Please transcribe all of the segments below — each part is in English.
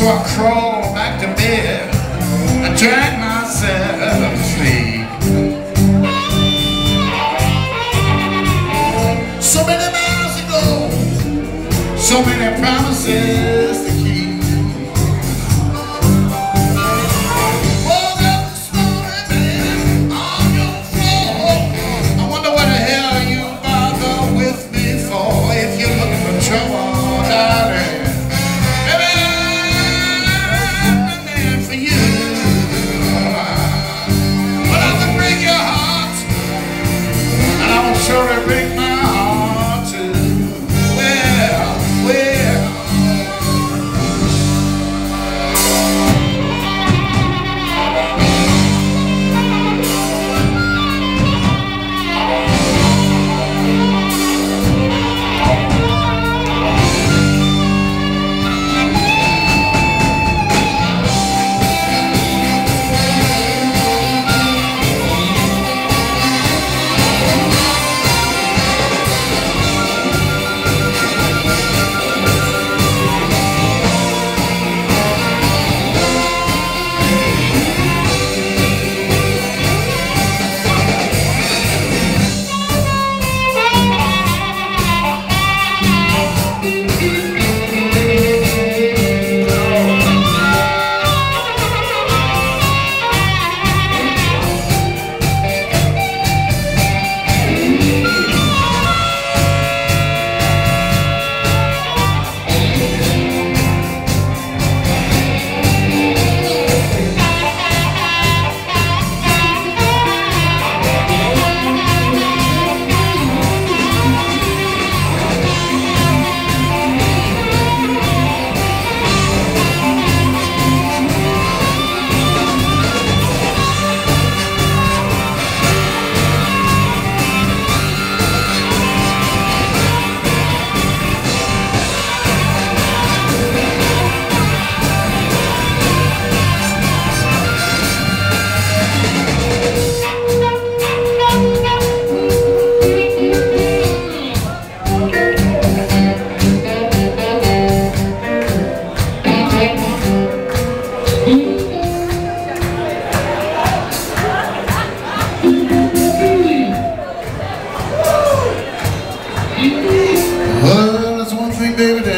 So I crawled back to bed and dragged myself to sleep. So many miles ago, so many promises break my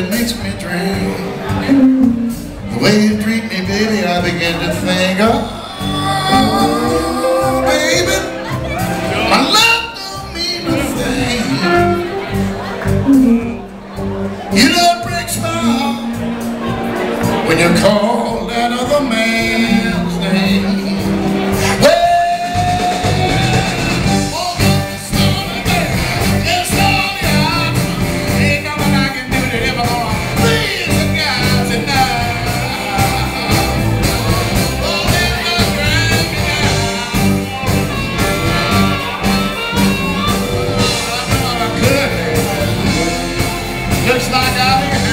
that makes me dream. The way you treat me, baby, I begin to think, oh, baby, my love don't mean a thing. You know it breaks my heart when you call five dollars.